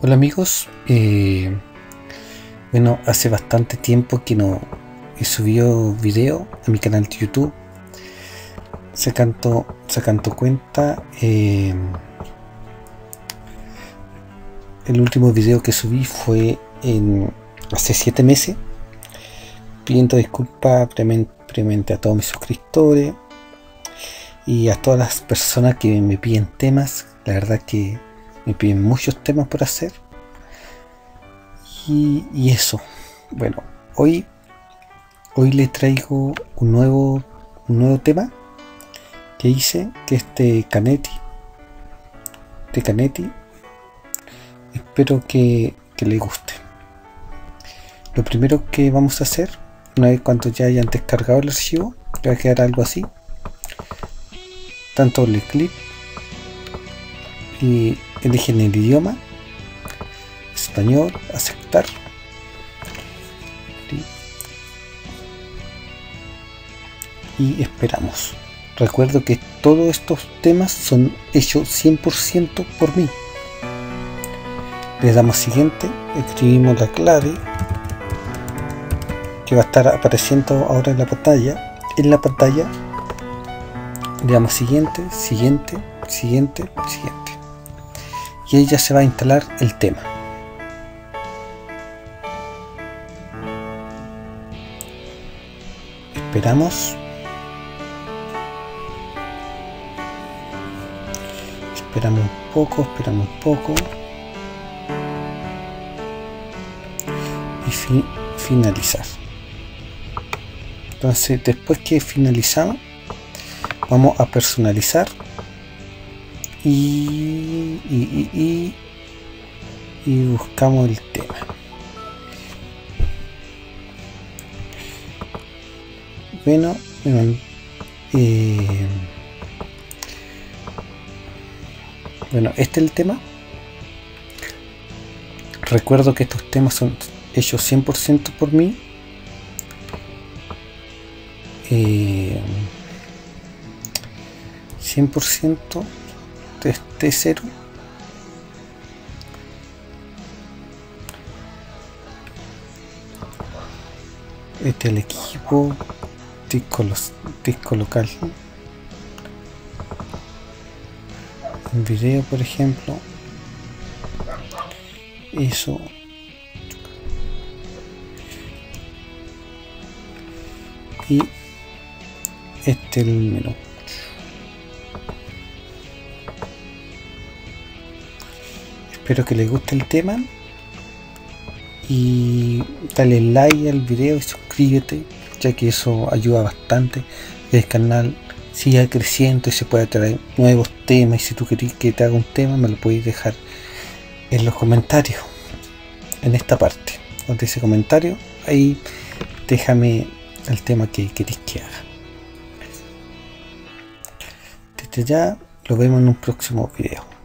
Hola amigos, eh, bueno, hace bastante tiempo que no he subido video a mi canal de YouTube. Sacando, sacando cuenta, eh, el último video que subí fue en hace 7 meses, pidiendo disculpas previamente a todos mis suscriptores y a todas las personas que me piden temas. La verdad que me piden muchos temas por hacer. Y, eso. Bueno hoy hoy le traigo un nuevo un nuevo tema que hice que es de Canetti de Canetti. Espero que, que le guste. Lo primero que vamos a hacer una vez cuando ya hayan descargado el archivo va a quedar algo así. Tanto el clip y eligen el idioma español aceptar. Y esperamos. Recuerdo que todos estos temas son hechos 100% por mí. Le damos siguiente escribimos la clave que va a estar apareciendo ahora en la pantalla. En la pantalla le damos siguiente siguiente siguiente siguiente y ahí ya se va a instalar el tema. Esperamos. Esperamos un poco, esperamos un poco. Y finalizar. Entonces, después que finalizamos, vamos a personalizar y, y, buscamos el tema. Bueno, eh, bueno, este es el tema. Recuerdo que estos temas son hechos 100% por mí. Eh, 100% T0 este el equipo disco, los, disco local. Un video por ejemplo. Eso. Y este el menú espero que les guste el tema. Y dale like al video y suscríbete ya que eso ayuda bastante. El canal siga creciendo y se puede traer nuevos temas. Y si tú querés que te haga un tema me lo podéis dejar en los comentarios en esta parte donde dice comentario. Ahí déjame el tema que queréis que haga. Desde ya lo vemos en un próximo video